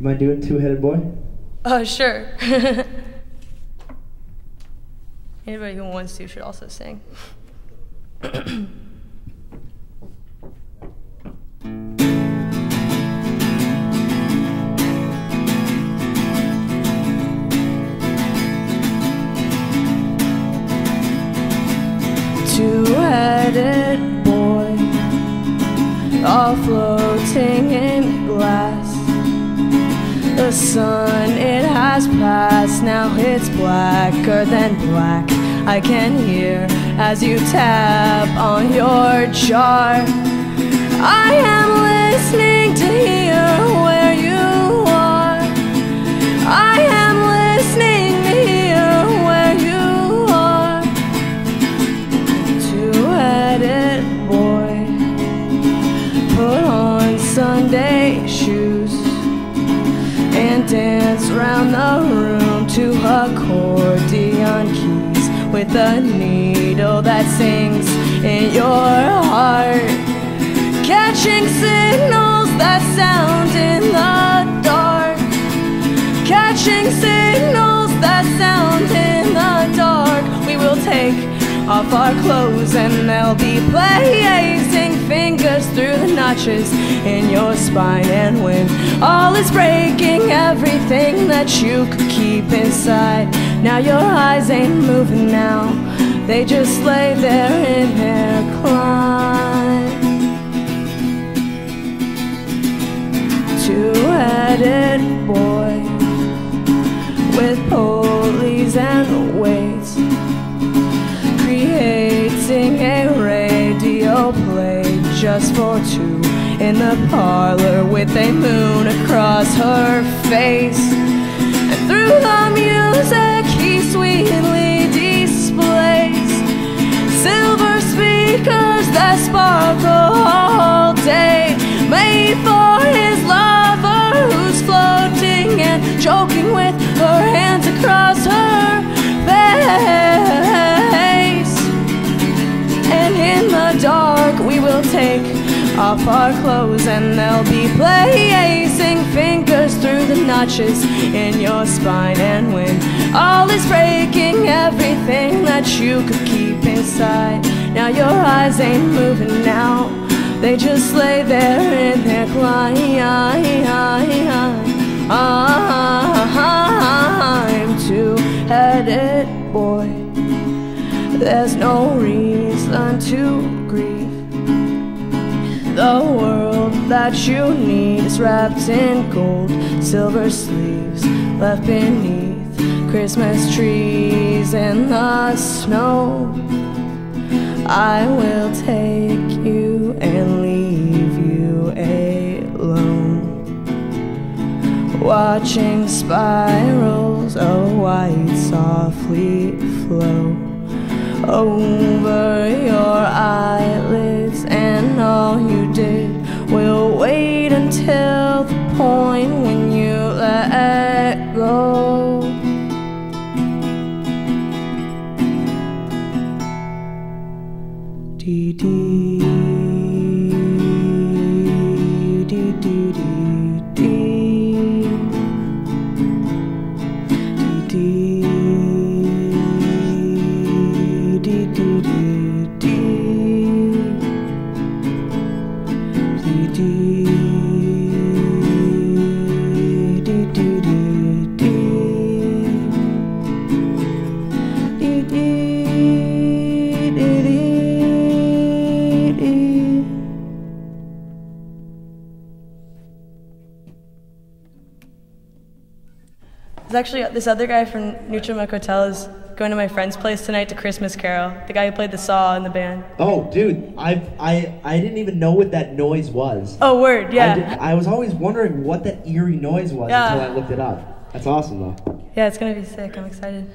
You mind doing Two Headed Boy? Oh, sure. Anybody who wants to should also sing. The sun, it has passed, now it's blacker than black. I can hear as you tap on your jar. I with a needle that sings in your heart. Catching signals that sound in the dark. Catching signals that sound in the dark. We will take off our clothes and they'll be fingers in your spine. And when all is breaking, everything that you could keep inside. Now your eyes ain't moving now, they just lay there in their climb. Two-headed boy with pulleys and weights creating a radio play just for two in the parlor with a moon across her face. And through the music, off our clothes and they'll be blazing fingers through the notches in your spine. And when all is breaking, everything that you could keep inside. Now your eyes ain't moving now, they just lay there in their climb. I'm two-headed boy. There's no reason to grieve. The world that you need is wrapped in gold, silver sleeves left beneath Christmas trees in the snow. I will take you and leave you alone. Watching spirals of white softly flow over your eyelids, and until the point when you let go. Dee dee There's actually this other guy from Neutral Milk Hotel is going to my friend's place tonight to Christmas Carol. The guy who played the saw in the band. Oh, dude, I I I didn't even know what that noise was. Oh, word, I, yeah. did- I was always wondering what that eerie noise was Yeah. until I looked it up. That's awesome though. Yeah, it's gonna be sick. I'm excited.